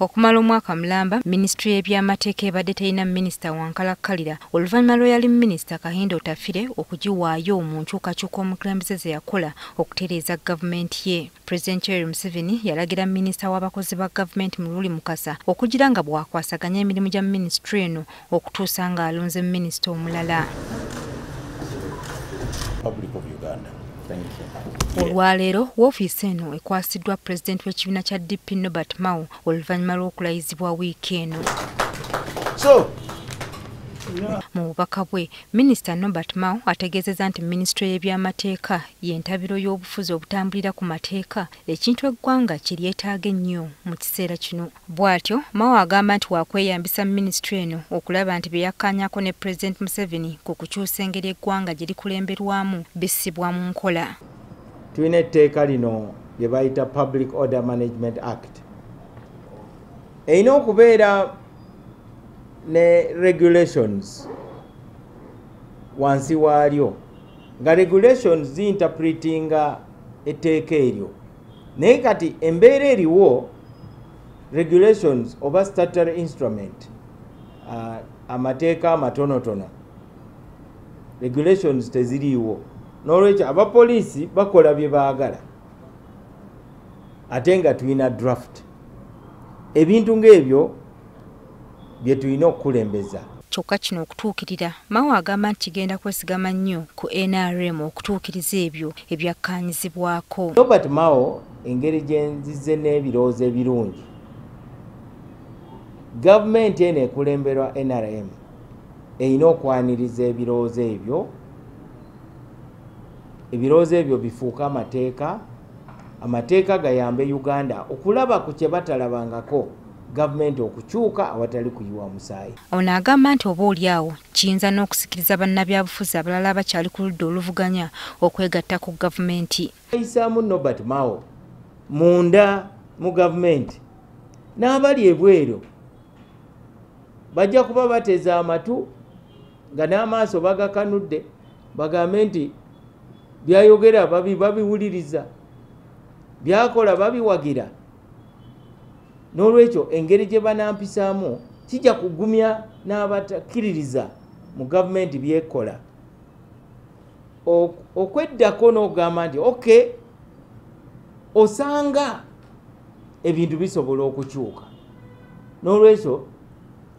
okumala omwaka mulamba minisitule y'ebyamateeka ebadde terina minisita wankalakkalira oluvannyuma lwe yali minisita kahindo tafire okugiwaayo mu nkyukakyuka omukulembeze ze yakola okutereeza gavumenti ye. Pulezidenti yoweri museveni yalagira minisita w'abakozi ba gavumenti mululi mukasa okugira nga bwakwasaganya emirimu gya minisitule eno okutuusa ng'alonze minisita omulala olwaleero woofiisi eno ekwasiddwa pulezidenti w'ekibiina kya dp nobert mao oluvannyuma lw'okulayizibwa wiiki eno mu bubaka bwe minisita nobert mao ategeezezza nti minisitule y'ebyamateeka y'entabiro y'obufuzi obutambulira ku mateeka ekintu eggwanga kye lyetaaga ennyo mu kiseera kino. Bw'atyo mao agamba nti waakweyambisa minisitule eno okulaba nti bye yakkaanyako ne pulezidenti museveni ku kukyusa engeri eggwanga gye likulemberwamu bissibwa mu nkola. Tulina etteeka lino lye bayita public order management act. Erina okubeera ne regulations wansi waalyo. Nga regulations ziinterpretinga etteeka eryo. Naye kati embeera eriwo regulations oba statutory instrument uh, amateeka amatonotono regulations teziriiwo. N'olwekyo abapoliisi bakola bye baagala. Ate nga tulina draft. Ebintu ng'ebyo bye tulina okukulembeza. Kyokka kino okutuukirira mawo agamba nti kigenda kwesigama nnyo ku nrm okutuukiriza ebyo ebyakkaanyizibwako robert mao engeri gyenzize n'ebirowoozo ebirungi. Gavumenti eno ekulemberwa nrm erina okwaniriza ebirowoozo ebyo ebirowoozo ebyo bifuuke amateeka amateeka gayambe uganda okulaba ku kye batalabangako gavumenti okukyuka awatali kuyiwa musaayi. Ono agamba nti oba oli awo kiyinza n'okusikiriza bannabyabufuzi abalala abakyali ku ludda oluvuganya okwegatta ku gavumenti. Ayisaamu nobert mao munda mu gavumenti n'abali ebweru. Bajja kuba bateeza amatu nga n'amaaso bagakanudde bagambe nti byayogera babiwuliriza byakola babiwagira n'olwekyo engeri gye banampisaamu kijja kugumya n'abatakkiririza mu gavumenti byekola. Okweddako n'okugamba nti ok osanga ebintu bisobola okukyuka. N'olwekyo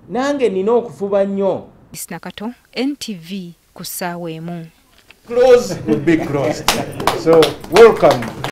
nange nina okufuba nnyo. Isinakato ntv ku ssaawa emu. Close. Will be closed. So welcome.